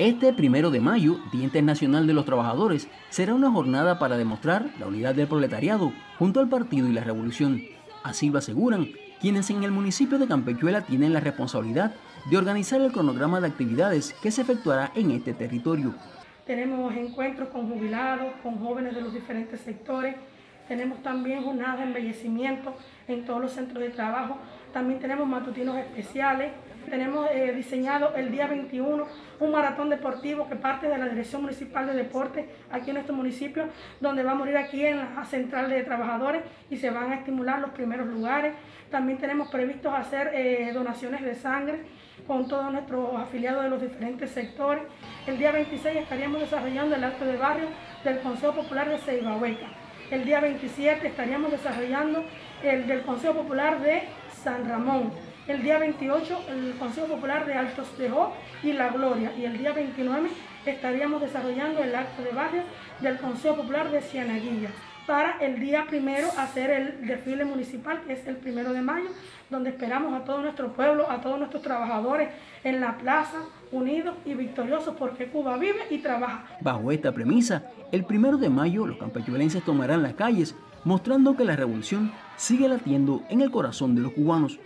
Este primero de mayo, Día Internacional de los Trabajadores, será una jornada para demostrar la unidad del proletariado junto al partido y la revolución. Así lo aseguran quienes en el municipio de Campechuela tienen la responsabilidad de organizar el cronograma de actividades que se efectuará en este territorio. Tenemos encuentros con jubilados, con jóvenes de los diferentes sectores, tenemos también jornadas de embellecimiento en todos los centros de trabajo, también tenemos matutinos especiales, tenemos eh, diseñado el día 21 un maratón deportivo que parte de la Dirección Municipal de Deportes aquí en nuestro municipio, donde va a morir aquí en la central de trabajadores y se van a estimular los primeros lugares. También tenemos previstos hacer eh, donaciones de sangre con todos nuestros afiliados de los diferentes sectores. El día 26 estaríamos desarrollando el acto de barrio del Consejo Popular de Ceibahueca. El día 27 estaríamos desarrollando el del Consejo Popular de San Ramón. El día 28 el Consejo Popular de Altos de y La Gloria. Y el día 29 estaríamos desarrollando el acto de barrio del Consejo Popular de Cianaguilla para el día primero hacer el desfile municipal, que es el primero de mayo, donde esperamos a todo nuestro pueblo, a todos nuestros trabajadores en la plaza, unidos y victoriosos, porque Cuba vive y trabaja. Bajo esta premisa, el primero de mayo los campechuelenses tomarán las calles, mostrando que la revolución sigue latiendo en el corazón de los cubanos.